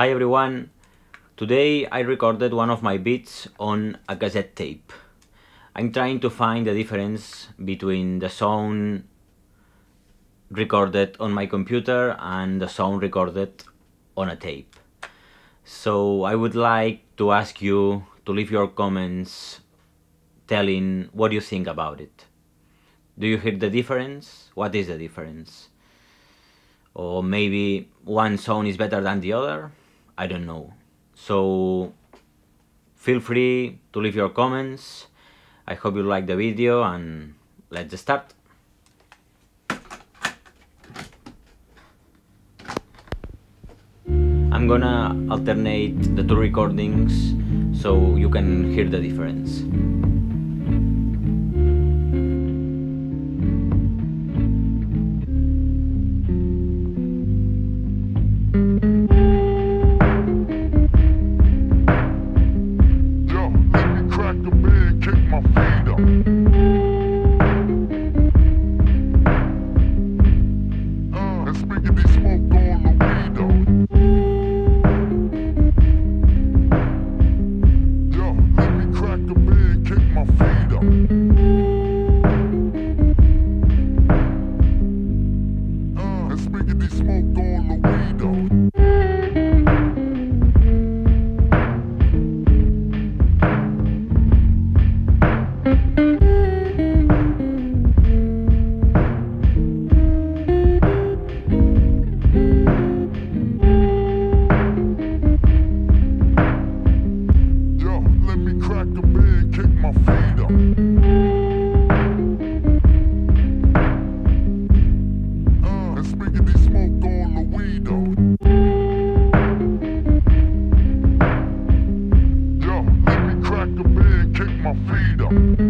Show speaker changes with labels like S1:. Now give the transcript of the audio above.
S1: Hi everyone! Today I recorded one of my beats on a cassette tape. I'm trying to find the difference between the sound recorded on my computer and the sound recorded on a tape. So I would like to ask you to leave your comments telling what you think about it. Do you hear the difference? What is the difference? Or maybe one sound is better than the other? I don't know. So feel free to leave your comments. I hope you like the video and let's start. I'm gonna alternate the two recordings so you can hear the difference. thank you Thank you. freedom.